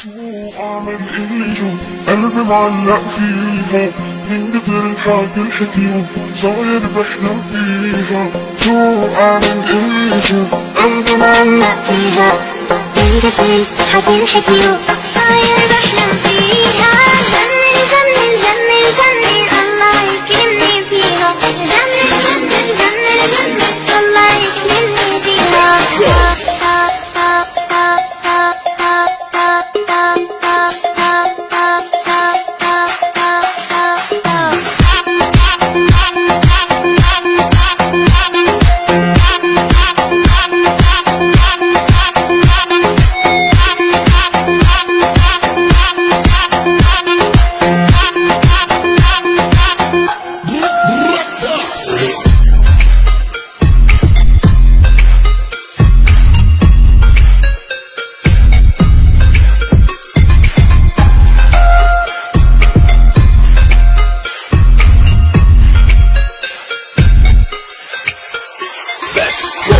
اعمل اللي شو قلبي معلق فيها. من كتر الحاجة الحكيو صاير بحلم فيها. شو اعمل اللي شو قلبي معلق فيها. من كتر الحكي الحكيو صاير بحلم Go.